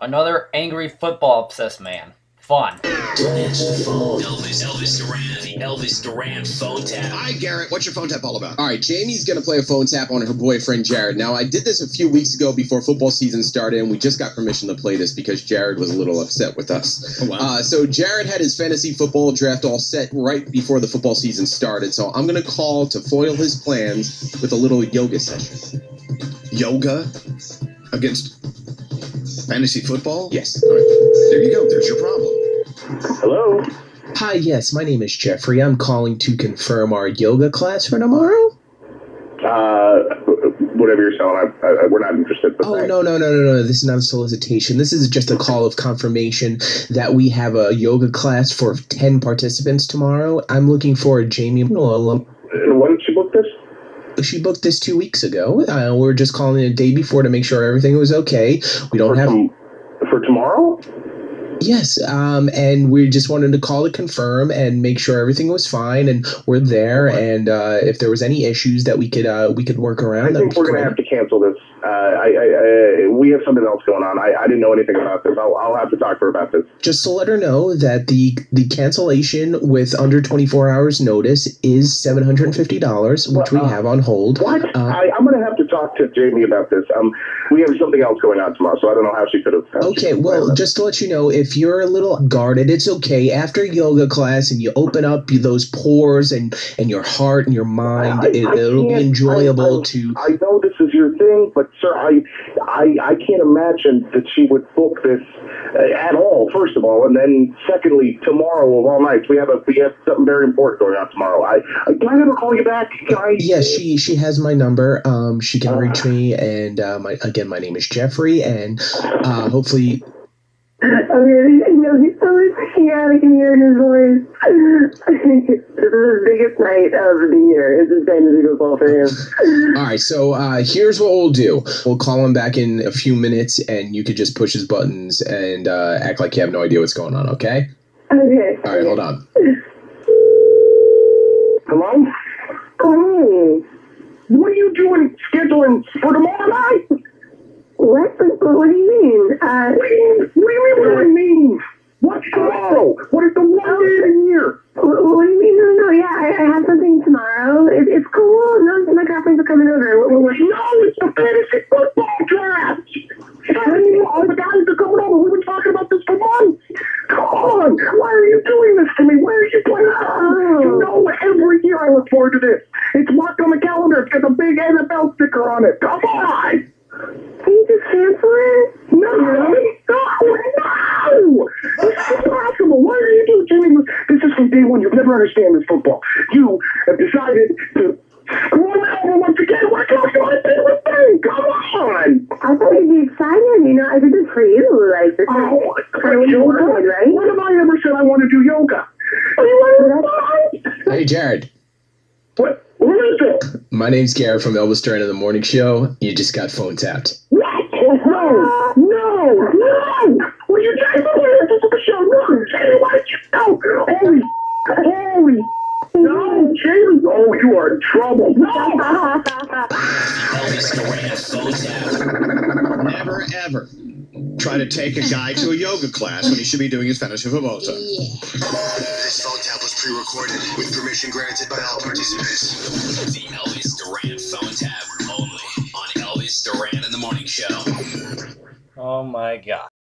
Another angry football obsessed man. Fun. Answer the phone. Elvis, Elvis Duran, the Elvis Duran phone tap. Hi, Garrett. What's your phone tap all about? All right, Jamie's gonna play a phone tap on her boyfriend Jared. Now, I did this a few weeks ago before football season started, and we just got permission to play this because Jared was a little upset with us. Oh, wow. Uh, so Jared had his fantasy football draft all set right before the football season started. So I'm gonna call to foil his plans with a little yoga session. Yoga against fantasy football? Yes. All right. There you go. There's your problem. Hello? Hi, yes, my name is Jeffrey. I'm calling to confirm our yoga class for tomorrow. Uh, whatever you're selling, I, I, we're not interested. But Oh thanks. no no no no no! This is not a solicitation. This is just a call of confirmation that we have a yoga class for ten participants tomorrow. I'm looking for a Jamie. Well, And when did you book this? She booked this two weeks ago. Uh, we're just calling a day before to make sure everything was okay. We don't For, have. tom- for tomorrow? Yes, um, and we just wanted to call to confirm and make sure everything was fine, and we're there. And uh, if there was any issues that we could uh, we could work around, I think we're going to have to cancel this. I, I, I, we have something else going on. I, I didn't know anything about this. I'll, I'll have to talk to her about this. just to let her know that the the cancellation with under 24 hours notice is $750 which we Well, uh, have on hold What? Uh, I, I'm going to have to talk to Jamie about this. Um, we have something else going on tomorrow, so I don't know how she could have. okay well planned just to let you know if you're a little guarded it's okay after yoga class and you open up those pores and and your heart and your mind I- it, I it'll be enjoyable I- I- to I know this is your thing, but sir, I, I, I can't imagine that she would book this uh, at all. First of all, and then secondly, tomorrow of all nights, we have a we have something very important going on tomorrow. I, I can I ever call you back? Can I? Yes, she she has my number. Um, she can reach me, and uh, my again, my name is Jeffrey, and uh, hopefully, I really, I know he's so yeah, I can hear his voice. this is the biggest night of the year. It's his fantasy football for him. all right. So uh, here's what we'll do. We'll call him back in a few minutes, and you could just push his buttons and uh, act like you have no idea what's going on. Okay. Okay. All right. Hold on. Hello. Oh, What are you doing scheduling for tomorrow night? What? What, what do you mean? Uh, What do you, you mean? What do I mean? What's tomorrow? What is the one day of the year? what, what do you mean? No, no, yeah, I, I have something tomorrow. It, it's cool. No, my girlfriends are coming over. What, what? No, it's a fantasy football draft. All the guys are coming over. We've been talking about this for months. Come on. Why are you doing this to me? Why are you doing this? You know, every year I look forward to this. It's marked on the calendar. It's got a big NFL sticker on it. Come on. Can you just cancel it? No, no, no. This is impossible. Why are you doing Jimmy? This is from day one. You'll never understand this football. You have decided to screw me over once again. Why can't you want to do a thing? Come on. I thought you'd be excited. You know, I did this for you. Like, this Oh, is kind of what you wanted, right? When have I ever said I want to do yoga? Are you want to Hey, Jared. What? What is it? My name's Garrett from Elvis Duran of the Morning Show. You just got phone tapped. What? No, no, no! Will you guys know this is the show? No, Jamie, why did you no? Holy, holy, no, Jamie! Oh, you are in trouble. No! Elvis Duran has phone tap. Never ever try to take a guy to a yoga class when he should be doing his fantasy football stuff. This phone tap was pre-recorded with permission granted by all participants. The Elvis Duran phone tap only on Elvis Duran in the Morning Show. Oh my god.